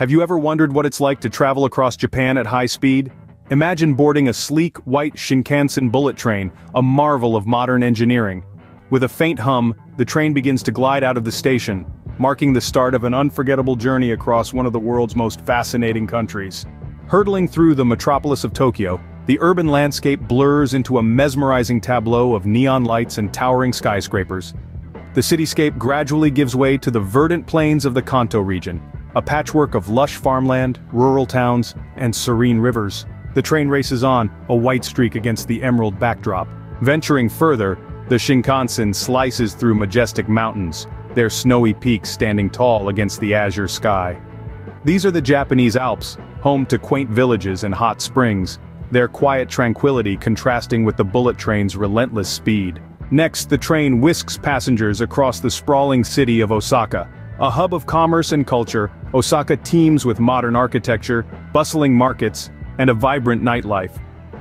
Have you ever wondered what it's like to travel across Japan at high speed? Imagine boarding a sleek, white Shinkansen bullet train, a marvel of modern engineering. With a faint hum, the train begins to glide out of the station, marking the start of an unforgettable journey across one of the world's most fascinating countries. Hurtling through the metropolis of Tokyo, the urban landscape blurs into a mesmerizing tableau of neon lights and towering skyscrapers. The cityscape gradually gives way to the verdant plains of the Kanto region, a patchwork of lush farmland, rural towns, and serene rivers. The train races on, a white streak against the emerald backdrop. Venturing further, the Shinkansen slices through majestic mountains, their snowy peaks standing tall against the azure sky. These are the Japanese Alps, home to quaint villages and hot springs, their quiet tranquility contrasting with the bullet train's relentless speed. Next the train whisks passengers across the sprawling city of Osaka. A hub of commerce and culture, Osaka teems with modern architecture, bustling markets, and a vibrant nightlife.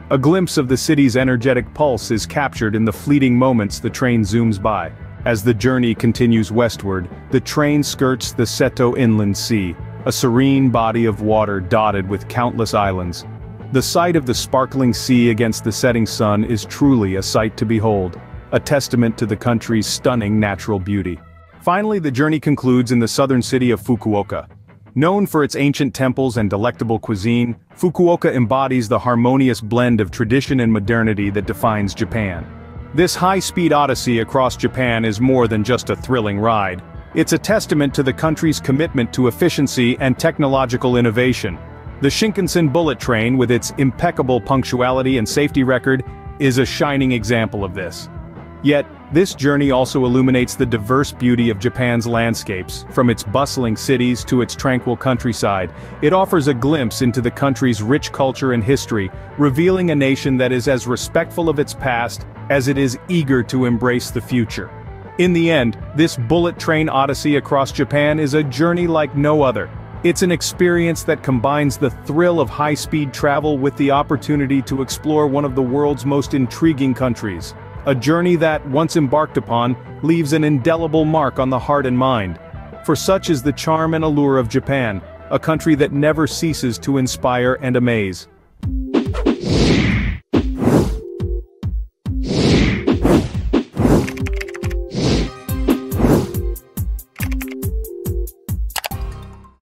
A glimpse of the city's energetic pulse is captured in the fleeting moments the train zooms by. As the journey continues westward, the train skirts the Seto Inland Sea, a serene body of water dotted with countless islands. The sight of the sparkling sea against the setting sun is truly a sight to behold, a testament to the country's stunning natural beauty. Finally the journey concludes in the southern city of Fukuoka. Known for its ancient temples and delectable cuisine, Fukuoka embodies the harmonious blend of tradition and modernity that defines Japan. This high-speed odyssey across Japan is more than just a thrilling ride. It's a testament to the country's commitment to efficiency and technological innovation. The Shinkansen bullet train with its impeccable punctuality and safety record is a shining example of this. Yet, this journey also illuminates the diverse beauty of Japan's landscapes, from its bustling cities to its tranquil countryside. It offers a glimpse into the country's rich culture and history, revealing a nation that is as respectful of its past as it is eager to embrace the future. In the end, this bullet train odyssey across Japan is a journey like no other, it's an experience that combines the thrill of high-speed travel with the opportunity to explore one of the world's most intriguing countries. A journey that, once embarked upon, leaves an indelible mark on the heart and mind. For such is the charm and allure of Japan, a country that never ceases to inspire and amaze.